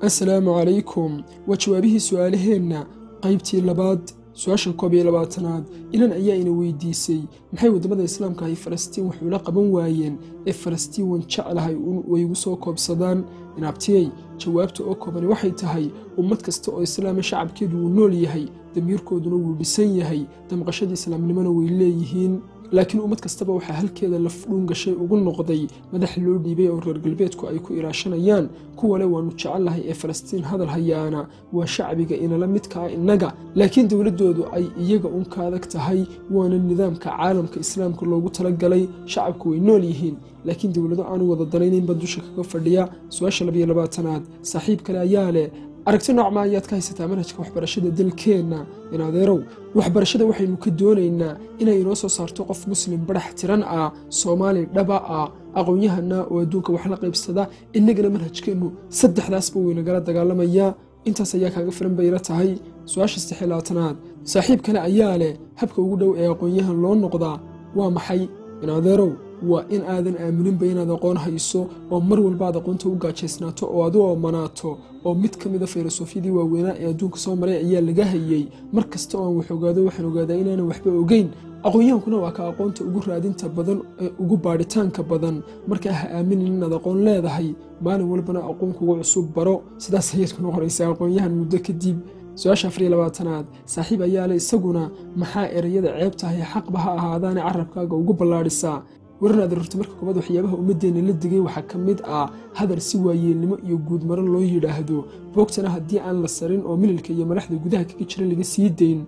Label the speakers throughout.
Speaker 1: assalaamu calaykum waa jawaabihii su'aalaheenna qaybtii labaad su'aasha koob iyo labaatanaad. Inan ayaa ina weydiisay. Maxay waddamada islaamka ay falastiin wax ula qaban waayeen? Ee falastiin wan jeclahay way igu soo koobsadaan? Inaabtiyey jawaabta oo koobani waxay tahay ummad kasta oo islaama shacabkeedu wuu nool yahay damiirkooduna wuu dhisan yahay damqashada islaamnimona way leeyihiin laakiin ummad kastaba waxaa halkeeda lafdhuun gashay ugu noqday madax loo dhiibay oo reer galbeedku ay ku ilaashanayaan kuwale waannu jecellahay ee falastiin hadal hayaana waa shacbiga inala midka ah innaga. Laakiin dowladdoodu ay iyaga un ka adag tahay waana nidaamka caalamka islaamka loogu talagalay shacabku way nool yihiin. Laakiin dowlado aanu wada danaynaynba dusha kaga fadhiya su'aasha labiyo labaatanaad saaxiib kale ayaa leh aragti noocma ayaad ka haysataa manhajka waxbarashada dalkeenna in adeerow. Waxbarashada waxaynu ka doonaynaa inay inoo soo saarto qof muslim badhax tiran ah soomaali dhaba ah aqoon-yahana oo adduunka wax la qaybsada innagana manhajkeennu saddexdaasba waynagala dagaalamayaa intaas ayaa kaaga filan bayla tahay. Su'aasha saddex iyo labaatanaad saaxiib kale ayaa leh habka ugu dhow ee aqoon-yahan loo noqdaa waa maxay? In adeerow waa in aadan aamininba inaad aqoon hayso oo mar walba aad aqoonta u gaajaysnaato oo adu oomanaato oo mid ka mida filosofyadii waaweynaa ee adduunka soo maray ayaa laga hayey mar kasta oo aan wax ogaado waxaan ogaadaa inaanan waxba ogeyn. Aqoon-yahankuna waa ka aqoonta ugu raadinta badan ee ugu baadhitaanka badan. Markaa ha aaminin inaad aqoon leedahay maalin walbana aqoon kugu cusub baro. Sidaas ayaad ku noqonaysaa aqoon-yahan muddo kadib su'aasha afariyo labaatanaad saaxiib ayaa le isaguna maxaa ereyada ceeb tahay xaqba ha ahaadaane carabkaaga ugu ballaadhisaa waranaad rorta marka koobaad waxyaabaha ummaddeenna la degay waxaa ka mid ah hadal si waayeelnimo iyo guudmaro loo yidhaahdo. Boogtana haddii aan la sarin oo mililka iyo madaxda gudaha kaga jira laga sii dayn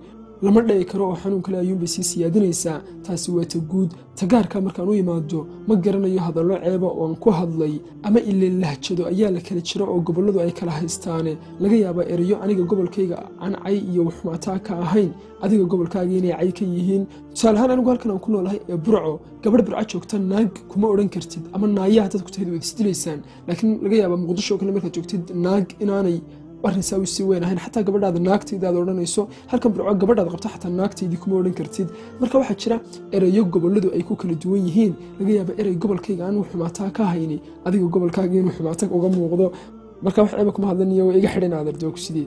Speaker 1: lama dhaci karo oo xanuun kale ayuunbay sii siyaadinaysaa. Taasi waa ta guud. Tagaarka markaan u imaado ma garanayo hadallo ceeba ooan ku hadlay ama ilin lahjado ayaa la kala jira oo gobolladu ay kala haystaane. Laga yaabaa erayo aniga gobolkayga aan cay iyo waxmaataa ka ahayn. Adiga gobolkaaga inay cay ka yihiin. Tusaaleahaan anigu halkan aan ku noolahay ee burco gabadh burco joogta naag kuma odhan kartid ama naayaha dad ku tahid waad isdilaysaan laakiin laga yaabaa muqdisho kale markaad joogtid naag inaanay arrinsaa u sii weyn ahayn xataa gabadhaada naagtayda aad odhanayso halkan burco gabadhaad qabta xataa naagtaydii kuma odhan kartid. Marka waxaa jira ereyo gobolladu ay ku kala duwan yihiin laga yaaba erey gobolkayga aan xumaataa ka hayni adiga gobolkaaga inuu xumaata uga muuqdo. Marka wax ceeba kuma hadlaniyo waa iga xidhan adardoog sidee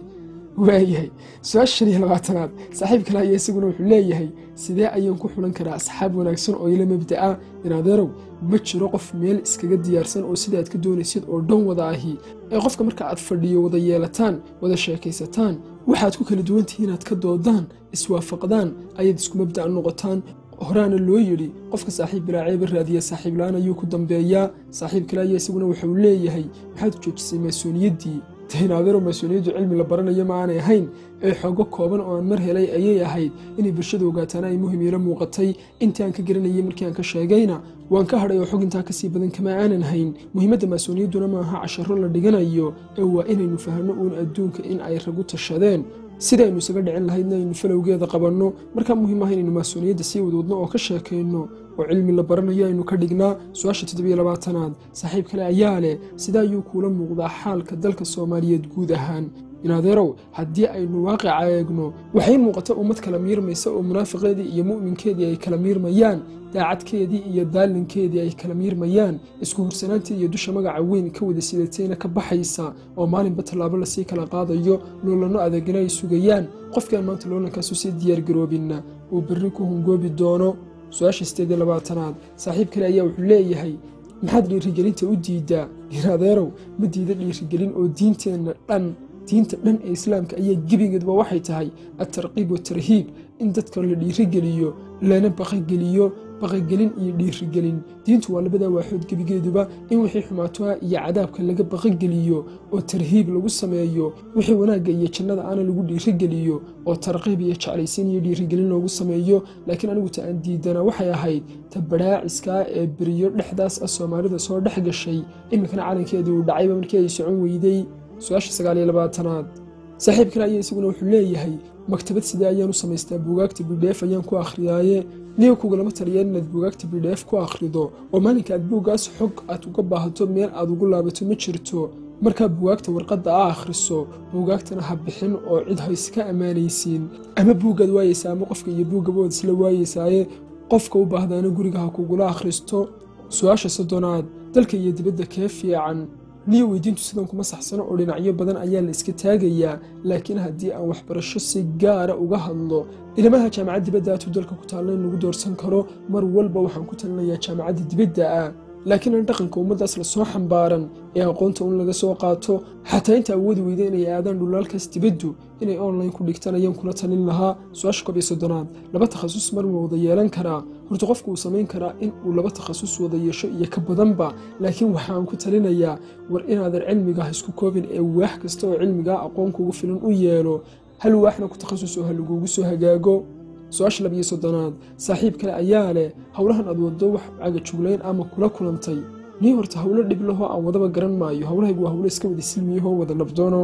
Speaker 1: waayahay su'aasha shan iyo labaatanaad saaxiib kale ayaa isaguna wuxuu leeyahay sidee ayaan ku xulan karaa asxaab wanaagsan oo ila mabda'a? Inadeerow ma jiro qof meel iskaga diyaarsan oo sida aad ka doonaysid oo dhan wada ahi. Ee qofka marka aad fadhiyo wada yeelataan wada sheekaysataan waxaad ku kala duwantihiin inaad ka doodaan iswaafaqdaan ayaad isku mabda'a noqotaan. Horaana loo yidhi qofka saaxiib bilaaceeba raadiya saaxiib la'aan ayuu ku dambeeyaa. Saaxiib kale ayaa isaguna wuxuu leeyahay maxaad joojisay maasuuniyaddii inaadero mas'uuliyaddu cilmi la baranayo ma aanay ahayn? Ee xoogo kooban oo aan mar helay ayay ahayd. Inay bulshada ogaataana ay muhiim iila muuqatay. Intii ka garanayay markii aan ka sheegayna waan ka hadhay oo xog intaa ka sii badan kama aanan hayn. Muhiimadda mas'uuliyadduna maaha casharo la dhiganayo. Ee waa inaynu fahanno uun adduunka in ay ragu tashadeen sidaynu isaga dhicin lahaydna aynu falowgeeda qabanno? Markaa muhiim ah inaynu mas'uuliyadda sii wadwadno oo ka sheekayno oo cilmi la baranayo aynu ka dhignaa su'aasha toddobiyo labaatanaad. Saaxiib kale ayaa leh sida ayuu kuula muuqdaa xaalka dalka soomaaliyeed guud ahaan inadeerow haddii aynu waaqica eegno waxay muuqata ummad kala miirmaysa oo munaafiqeedii iyo mu'minkeedii ay kala miirmayaan daacadkeedii iyo daalinkeedii ay kala miirmayaan isku hursanaantii iyo dusha magaca weyn ka wada sidatayna ka baxaysa oo maalinba tallaabo la sii kala qaadayo loolanno adagina ay sugayaan. Qofkii aan maanta loolankaasu sii diyaargaroobinna uu berri ku hungoobi doono. Su'aasha sideed labaatanaad saaxiib kale ayaa wuxuu leeyahay maxaad dhiirigelinta u diiddaa inadeerow ma diida dhiirigelin oo diinteenna dhan diinta dhan ee islaamka ayaa gebigeedba waxay tahay atarqiib watarhiib in dadka la dhiirigeliyo lana baqageliyo baqagelin iyo dhiirigelin diintu waa labadaa waaxood gebigeeduba. In wixii xumaatoa iyo cadaabka laga baqageliyo oo tarhiib lagu sameeyo wixii wanaagga iyo jannada aana lagu dhiirigeliyo oo tarqiib iyo jeclaysiin iyo dhiirigelin loogu sameeyo. Laakiin anigu ta aan diidana waxay ahayd ta badhaaciskaa ee beriyo dhexdaas ah soomaalida soo dhex gashay. Iminkana calankeedii uu dhacayba markii ay socon weyday su'aasha sagaaliyo labaatanaad. Saaxiib kale ayaa isaguna wuxuu leeyahay maktabad sidee ayaan u samaystaa buugaagta bidheef ayaan ku akhriyaaye niga kugalama taliyeen inaad buugaagta bidheef ku akhrido? Oo maalinka aad buuggaas xog aad uga baahato meel aad ugu laabato ma jirto. Markaa buugaagta warqadda a akhriso. Buugaagtana ha bixin oo cid ha iska ammaanaysiin ama buuggaad waayeysaa ama qofka iyo buuggaba waad isla waayeysaaye qofka u baahdaana guriga ha kugula akhristo. Su'aasha soddonaad dalka iyo dibadda kee fiican niyo weydiintu sidan kuma saxsano oo dhinacyo badan ayaa la iska taagayaa. Laakiin haddii aan waxbarasho si gaara uga hadlo ilmaha jaamacad dibadda aatu dalka ku taalla in lagu doorsan karo. Mar walba waxaan ku talinayaa jaamacadda dibadda ah laakiin aan dhaqanka ummaddaas la soo xambaaran ee aqoonta un laga soo qaato xataa inta awoodi weyda inay aadaan dhulaalkaas dibaddu inay online ku dhigtaan ayaan kula talin lahaa su'aasha koob iyo soddonaad. Laba takhasus mar ma wada yeelan karaa. Horta qofku uu samayn karaa in uu laba takhasus wada yeesho iyo ka badanba. Laakiin waxaan ku talinayaa war inaadan cilmiga ha isku koobin ee waax kasta oo cilmigaa aqoon kugu filan u yeelo hal waaxna ku takhasus oo ha lagugu soo hagaago su'aasha labiyo soddonaad saaxiib kale ayaa leh howlahan aad waddo wax cagajuglayn ama kula kulantay. Nii horta howlo dhib lahoo aan wadaba garan maayo howlahaygu waa howlo iska wada silmiyahoo wada nabdoono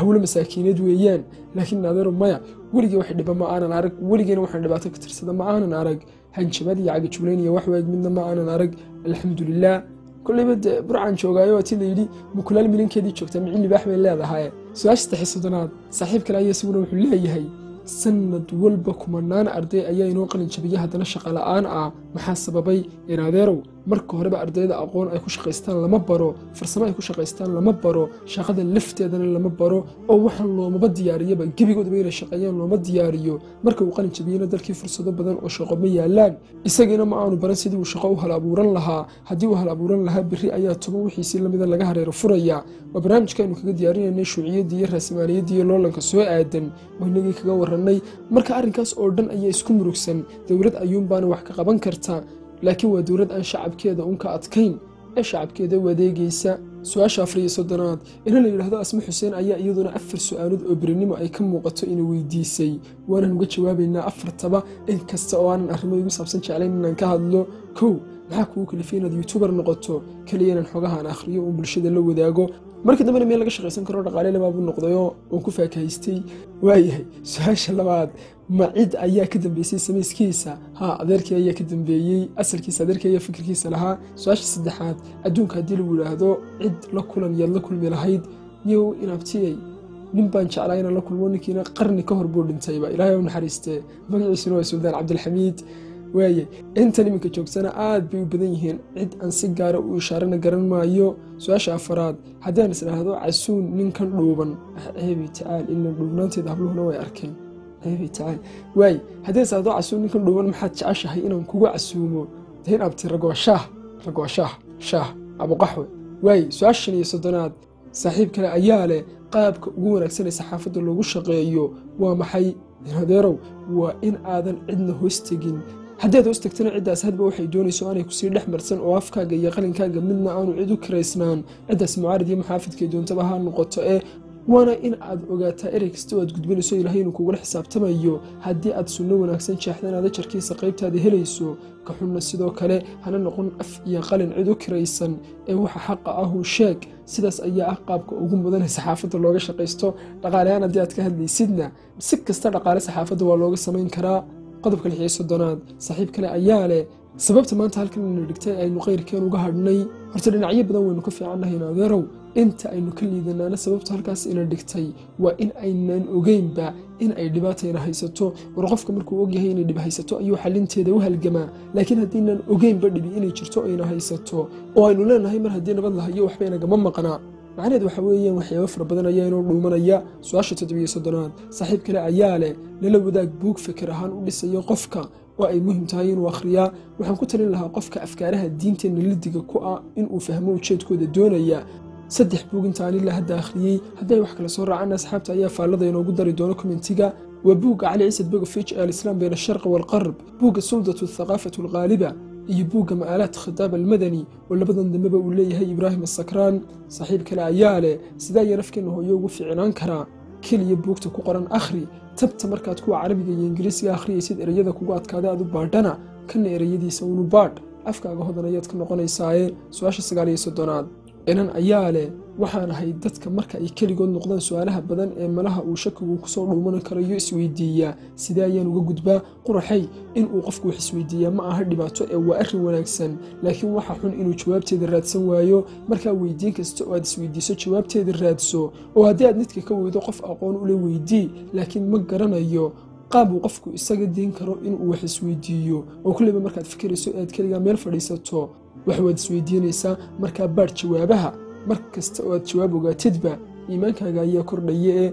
Speaker 1: howlo masaakiineed weeyaan. Laakiin naadeero maya weligii wax dhiba ma aanan arag weligeena waxaan dhibaato ka tirsada ma aanan arag. Hanjabaad iyo cagajuglayn iyo wax waag midna ma aanan arag. Alxamdulilaah koleyba dee burcaan joogaayo waa ti layidhi mukulaal milinkeedii joogtaa micin libaax bay leedahay. Su'aasha saddex soddonaad saaxiib kale ayaa isaguna wuxuu leeyahay sanad walba kumanaan arday ayaa inoo qalin jabiya haddana shaqa la'aan ah maxaa sababay inaadeerow marka horeba ardayda aqoon ay ku shaqaystaan lama baro farsamo ay ku shaqaystaan lama baro shaqada lafteedana lama baro oo waxaan loomaba diyaariyaba gebigoodaba inay shaqeeyaan looma diyaariyo. Marka uu qalin jabiyena dalkii fursado badan oo shaqo ma yaalaan. Isagiina ma aanu baran sidii uu shaqo u hal abuuran lahaa. Haddii uu hal abuuran lahaa berri ayaa toban wixiisii lamida laga hareero furaya. Waa barnaamijkaaynu kaga diyaarinaynay shuuciyadii iyo raasmaaliyadii iyo loolanka soo aadan. Oo inagii kaga warannay marka arrinkaas oo dhan ayaa isku murugsan. Dowlad ayuunbaana wax ka qaban karta laakiin waa dowlad aan shacabkeeda unka adkayn. Ee shacabkeeda wadeegaysa. Su'aasha afar iyo soddonaad ina la yidhaahdo asma xuseen ayaa iyaduna afar su'aalood oo berinimo ay ka muuqato ina weydiisay. Waanan uga jawaabaynaa afartaba in kasta oo aanan arrimo igu saabsan jeclayn inaan ka hadlo. Kow maxaa kugu kalifay inaad youtubar noqoto? Keliya inaan xogahaan akhriyo uun bulshada la wadaago markii dambena meel laga shaqaysan karo dhaqaale labaabuu noqdayoo uun ku faakahaystay waayahay. Su'aasha labaad ma cid ayaa ka dambeysay samayskiisa haa adeerkii ayaa ka dambeeyey asalkiisa adeerkii ayaa fikirkiisa lahaa. Su'aasha saddexaad adduunka haddii lagu yidhaahdo cid la kulan yaad la kulmi lahayd niyow inaabtiyey nin baan jeclaa inaan la kulmo ninkiina qarni ka hor buu dhintayba ilaahay u naxariistee magaciisuna waa suldaan cabdilxamiid waaye intan iminka joogsana aad bay u badan yihiin. Cid aan si gaara u ishaarana garan maayo su'aasha afaraad. Haddaan is casuun ninkan dhuuban. Ceebi tacaal ila dhuubnaanteeda habluhuna way arkeen. Ceebi tacaal waay haddaan is casuun ninkan dhuuban maxaad jeceshahay inaan kugu casuumo? Dayn abti ragoo shaah ragoo shaah shaah abuqaxwe waay su'aasha iyo soddonaad saaxiib kale ayaa leh. Qaabka ugu wanaagsan ee saxaafadda loogu shaqeeyo waa maxay? Adeerow waa in aadan cidna hoos tegin haddaad hoos tagtana ciddaas hadba waxay doonayso aanay ku sii dhex marsan oo afkaaga iyo qalinkaaga midna aanu cid u karaysnaan. Ciddaas mucaarid iyo maxaafidkay doontaba ha noqoto ee waana in aad ogaataa erey kasta oo aad gudbinayso ilaahay inuu kugula xisaabtamayo. Haddii aad sunno wanaagsan jeexdan aad ajarkiisa qaybtaada helayso ka xunna sidoo kale hana noqon af iyo qalin cid u kiraysan ee waxa xaqa ahuu sheeg. Sidaas ayaa ah qaabka ugu mudan ee saxaafadda looga shaqaysto. Dhaqaalehaan haddii aad ka hadlaysidna si kasta dhaqaale saxaafadda waa looga samayn karaa qodobka lix iyo soddonaad saaxiib kale ayaa leh sababta maanta halkan ina dhigtay aynu qayrkeen uga hadhnay. Horta dhinacyo badan waynu ka fiicannahay adeerow inta aynu ka liidanaana sababta halkaas ina dhigtay waa in aynan ogeynba in ay dhibaatayna haysato. War qofka markuu ogyahay inay dhib haysato ayuu xalinteeda u halgamaa. Laakiin haddiinan ogeynba dhibi inay jirto ayna haysato. Oo aynu leenahay mar haddii nabad lahayo waxba inagama maqnaa macnaheed waxa weeyaan waxyaabo fara badan ayaa inoo dhuumanaya su'aasha toddobiyo soddonaad. Saaxiib kale ayaa leh lala wadaag buug fikir ahaan u dhisayo qofka oo ay muhiim tahay inuu akhriyaa. Waxaan ku talin lahaa qofka afkaaraha diinteenna lidiga ku ah inuu fahmo ujeedkooda doonaya. Saddex buug intaan ilaa hadda akhriyey. Hadday wax kala soo raacaan asxaabta ayaa faallada inoogu dari doono komentiga waa buugga cali ciisad begofij ee alislaam bayna asharqi waalqarb buugga suldatu athaqaafatu alqaaliba iyo buugga ma'aalaat khadaab almadani oo labadan dambeba uu leeyahay ibraahim asakraan saaxiib kale ayaa leh sidaa iyo nafkeenna hooyo ugu ficnaan karaa. Keliya buugta ku qoran akhri tabta markaad kuwa carabiga iyo ingiriisiga akhriyaysid ereyada kugu adkaada aad u baadhana kana ereyadiisa unu baadh. Afkaaga hodan ayaad ka noqonaysaaye su'aasha sagaal iyo soddonaad. Inan ayaa leh waxaan ahay dadka marka ay keligood noqdaan su'aalaha badan ee malaha uu shakigu ku soo dhuuman karayo isweydiiyaa sidee ayaan uga gudbaa quraxay inuu qofku wax isweydiiyaa ma aha dhibaato ee waa arrin wanaagsan. Laakiin waxa xun inuu jawaabteeda raadsan waayo. Markaa weydiin kasta oo aad isweydiiso jawaabteeda raadso. Oo haddii aad nidka ka weydo qof aqoon ule weydii laakiin ma garanayo qaab uu qofku isaga diin karo inuu wax isweydiiyo. Oo kulleyba markaad fikirayso aad keligaa meel fadhiisato wax waad isweydiinaysaa. Markaa baadh jawaabaha mar kasta oo aad jawaab ogaatidba iimaankaaga ayaa kordhaya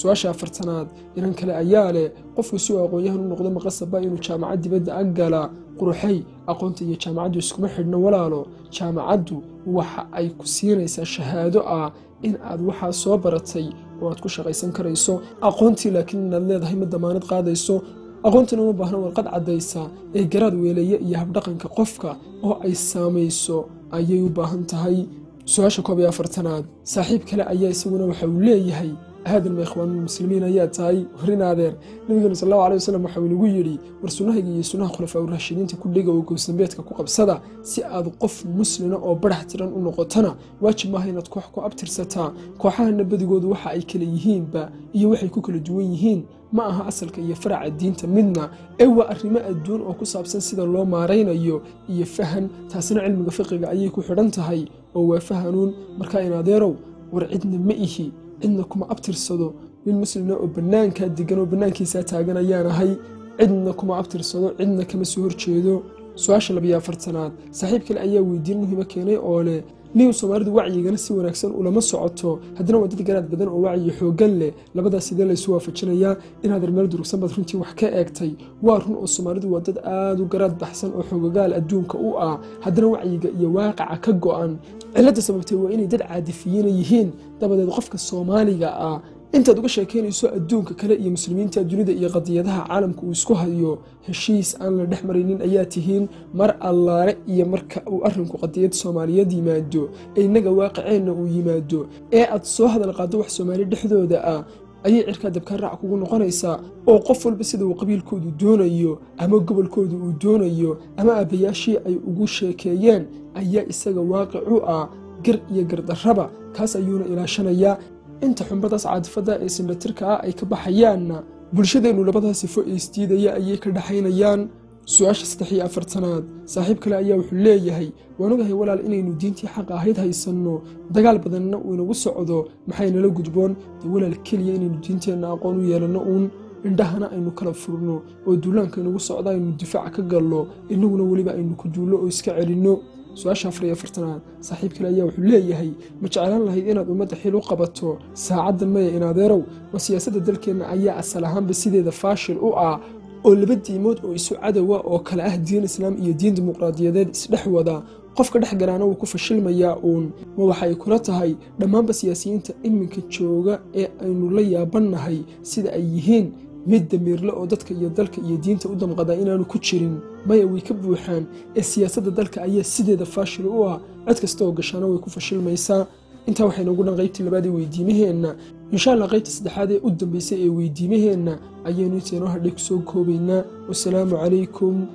Speaker 1: su'aasha afartanaad. Inan kale ayaa leh qofku si uu aqoon-yahan u noqdo maqasaba inuu jaamacad dibadda ag gala quruxay aqoonta iyo jaamacaddu iskuma xidhno walaalo. Jaamacaddu waxa ay ku siinaysaa shahaado ah in aad waxaa soo baratay oo aad ku shaqaysan karayso. Aqoontii laakiin inaad leedahay ma damaanad qaadayso. Aqoontuna uma baahna warqad caddaysa ee garaad weeleeye iyo habdhaqanka qofka oo ay saamayso ayay u baahan tahay su'aasha koob iyo afartanaad saaxiib kale ayaa isaguna waxa uu leeyahay aadan ma ikhwaanulmuslimiin ayaa tahay warin adeer nabigeenu sal allahu alay wasalam waxau inagu yidhi war sunnahayga iyo sunnaha khulafaa uraashidiinta ku dhiga oo gowsdambeedka ku qabsada si aad qof muslina oo barax tiran u noqotana waajib maaha inaad koox ku abtirsataa kooxahana badigoodu waxa ay kala yihiinba iyo waxay ku kala duwan yihiin ma aha asalka iyo faraca diinta midna ee waa arrimo adduun oo ku saabsan sida loo maaraynayo iyo fahan taasina cilmiga fiqiga ayay ku xidhan tahay oo waa fahanuun markaa in adeerow war cidna ma ihi cidna kuma abtirsado. Nin muslina oo bannaankaa degan oo bannaankiisaa taagan ayaan ahay cidna kuma abtirsado cidna kama soo horjeedo. Su'aasha labiyo afartanaad saaxiib kale ayaa weydiin muhiimo keenay oo leh niw soomaalidu wacyigana si wanaagsan ulama socoto. Haddana waa dad garaad badan oo wacyi xooggan leh. Labadaas sidee laysu waafajinayaa inaad meel durugsan baad runtii wax ka eegtay. Waa run oo soomaalidu waa dad aad u garaad baxsan oo xoogagaal adduunka u ah. Haddana wacyiga iyo waaqaca ka go'an. Cilladda sababtay waa inay dad caadifiyiina yihiin. Dabadeed qofka soomaaliga ah intaad uga sheekaynayso adduunka kale iyo muslimiinta dunida iyo qadiyadaha caalamka uu isku hayo heshiis aan la dhex maraynin ayaa tihiin mar allaale iyo marka uu arrinku qadiyad soomaaliyeed yimaado ee innaga waaqiceenna uu yimaado. Ee aad soo hadal qaaddo wax soomaali dhexdooda ah ayay cirkaa dabkaan raac kugu noqonaysaa oo qof walba sida uu qabiilkoodu doonayo ama gobolkoodu uu doonayo ama aabbayaashii ay ugu sheekeeyeen ayaa isaga waaqicu ah gar iyo gardarraba kaas ayuuna ilaashanayaa inta xunbadaas caadifadda ee sindhatirka ah ay ka baxayaanna bulshadeennu labadaas sifo ee isdiidaya ayay ka dhaxaynayaan. Su'aasha saddex iyo afartanaad saaxiib kale ayaa wuxuu leeyahay waan ogahay walaal inaynu diintii xaq ahayd haysanno. Dagaal badanna uu inagu socdo maxaynala gudboon? Dee walaal keliya inaynu diinteenna aqoon u yeelanno uun? Indhahana aynu kala furno. Oo duulaanka inagu socda aynu difaaca ka gallo. Innaguna weliba aynu ku duullo oo iska celinno su'aasha afar iyo afartanaad saaxiib kale ayaa wuxuu leeyahay ma jeclaan lahayd inaad ummadda xil u qabato? Saacaddan maya inaadeerow waa siyaasadda dalkeenna ayaa asal ahaanba sideeda faashil u ah oo laba diimood oo isu cadowa oo kale ah diin islaam iyo diin dimuqraadiyadeed isdhex wada. Qofka dhex galaana wuu ku fashilmayaa uun. Ma waxay kula tahay dhammaanba siyaasiyiinta iminka jooga ee aynu la yaabannahay sida ay yihiin mid damiirle oo dadka iyo dalka iyo diinta u damqadaa inaanu ku jirin. Maya way ka buuxaan. Ee siyaasadda dalka ayaa sideeda faashil u ah. Cid kasta oo gashaana way ku fashilmaysaa. Intaa waxay noogu dhan qaybtii labaad ee weydiimaheenna. Insha allah qaybta saddexaad ee u dambaysay ee weydiimaheenna ayaynu intaynoo hadhay ku soo koobaynaa. Wasalaamu calaykum